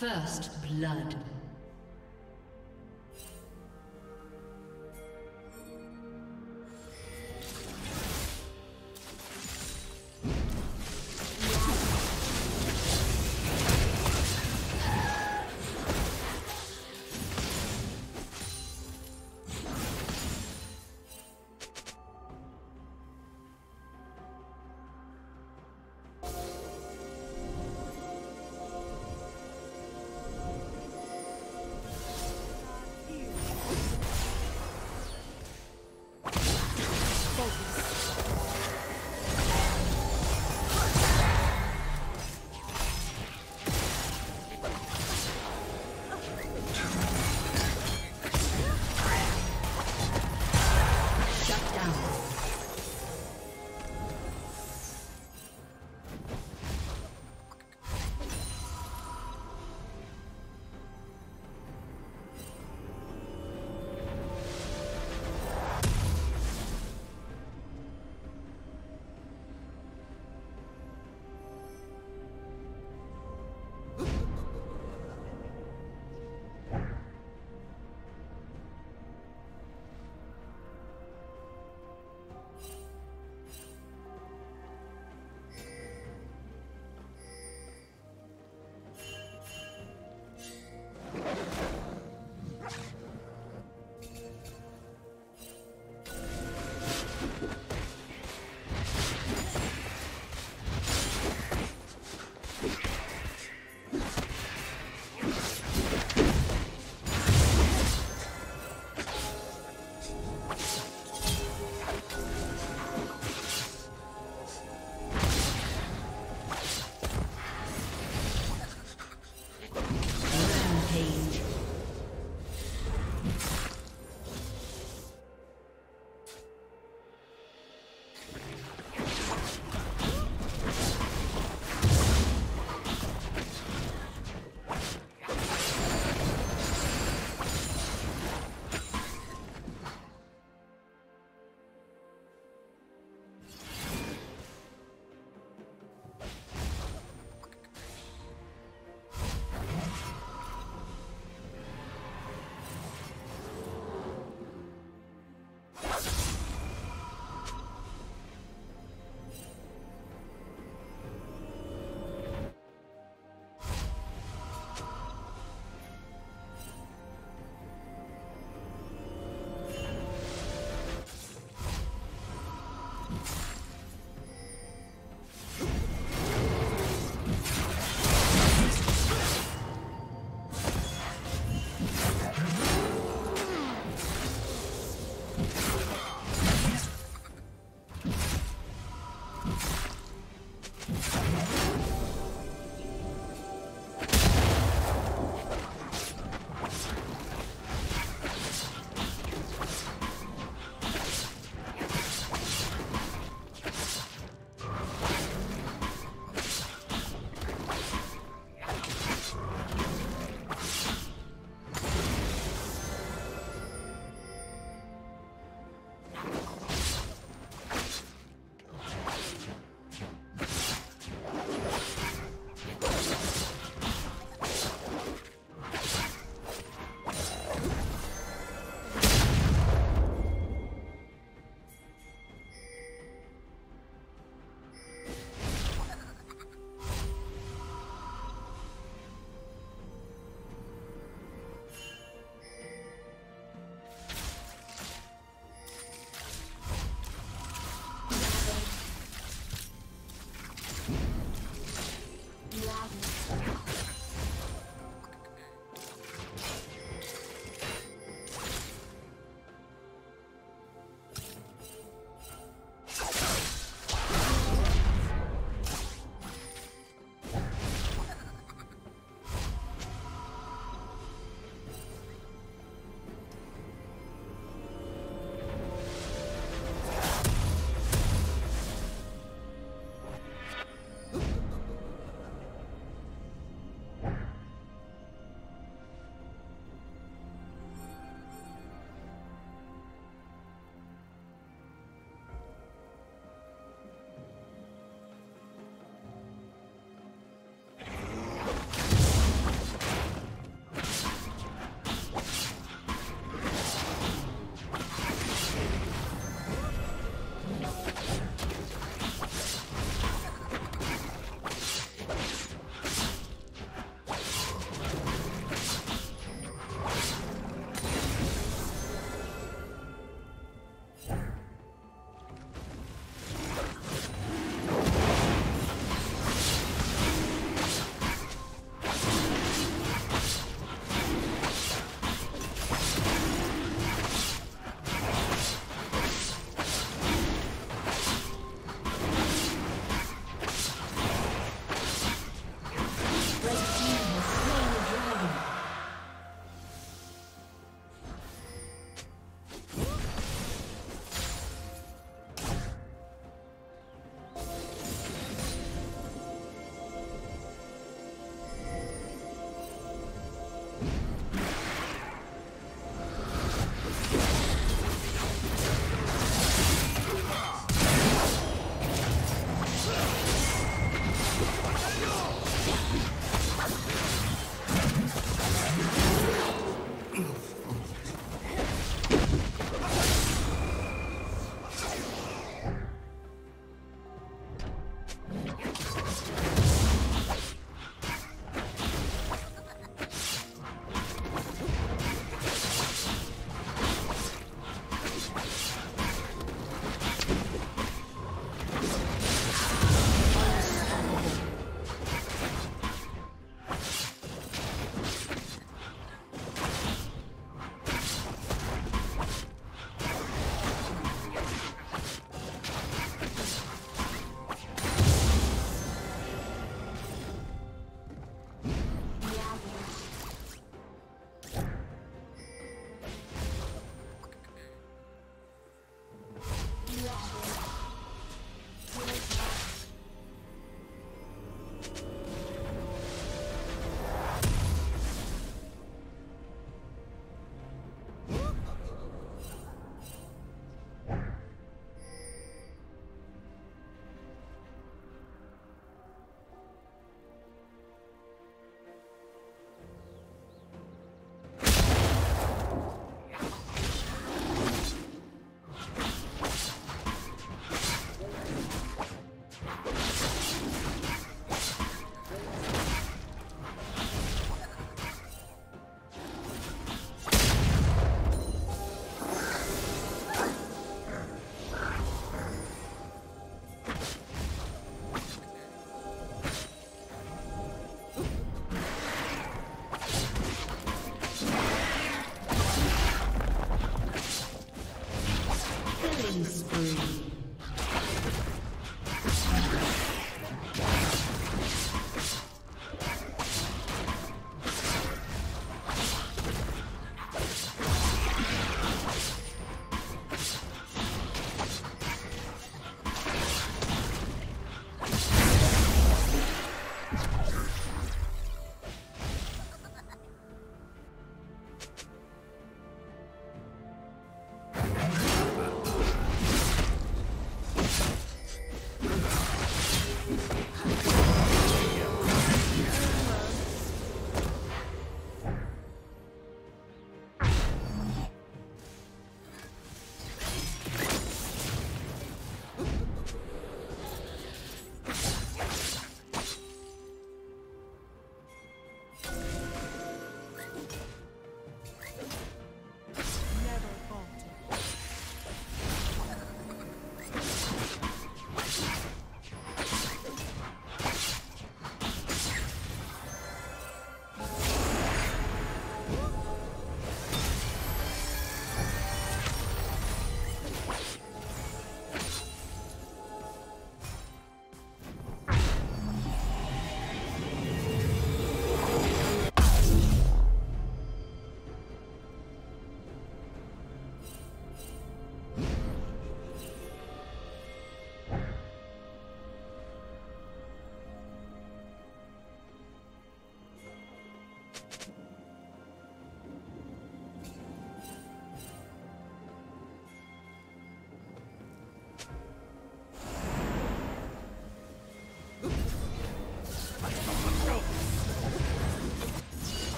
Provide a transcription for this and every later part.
First blood.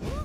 Huh?